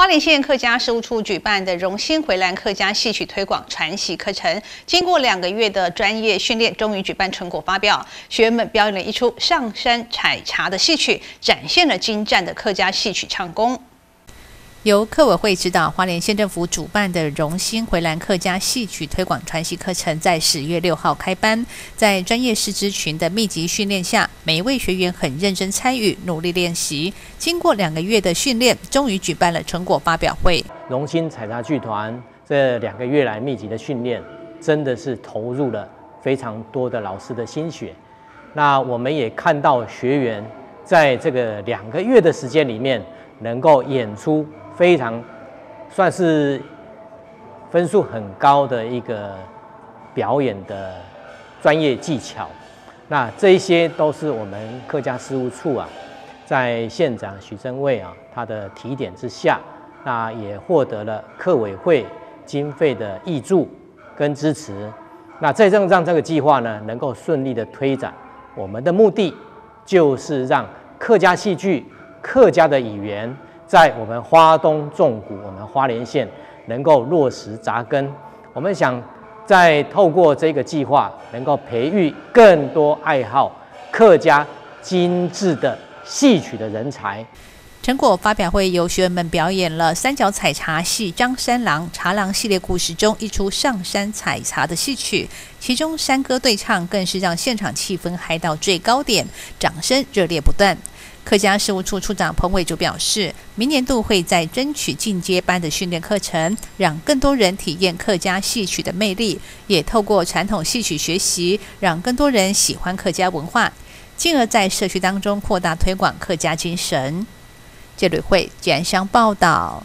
花莲县客家事务处举办的荣兴回蓝客家戏曲推广传习课程，经过两个月的专业训练，终于举办成果发表。学员们表演了一出上山采茶的戏曲，展现了精湛的客家戏曲唱功。由客委会指导，花莲县政府主办的荣兴回兰客家戏曲推广传习课程，在十月六号开班。在专业师资群的密集训练下，每一位学员很认真参与，努力练习。经过两个月的训练，终于举办了成果发表会。荣兴采茶剧团这两个月来密集的训练，真的是投入了非常多的老师的心血。那我们也看到学员在这个两个月的时间里面，能够演出。非常算是分数很高的一个表演的专业技巧，那这一些都是我们客家事务处啊，在县长许正卫啊他的提点之下，那也获得了客委会经费的挹注跟支持，那再让让这个计划呢能够顺利的推展，我们的目的就是让客家戏剧、客家的语言。在我们花东纵谷，我们花莲县能够落实扎根。我们想再透过这个计划，能够培育更多爱好客家精致的戏曲的人才。成果发表会由学员们表演了三角采茶戏《张三郎茶郎》系列故事中一出上山采茶的戏曲，其中山歌对唱更是让现场气氛嗨到最高点，掌声热烈不断。客家事务处处长彭伟竹表示，明年度会在争取进阶班的训练课程，让更多人体验客家戏曲的魅力，也透过传统戏曲学习，让更多人喜欢客家文化，进而在社区当中扩大推广客家精神。这里会简详报道。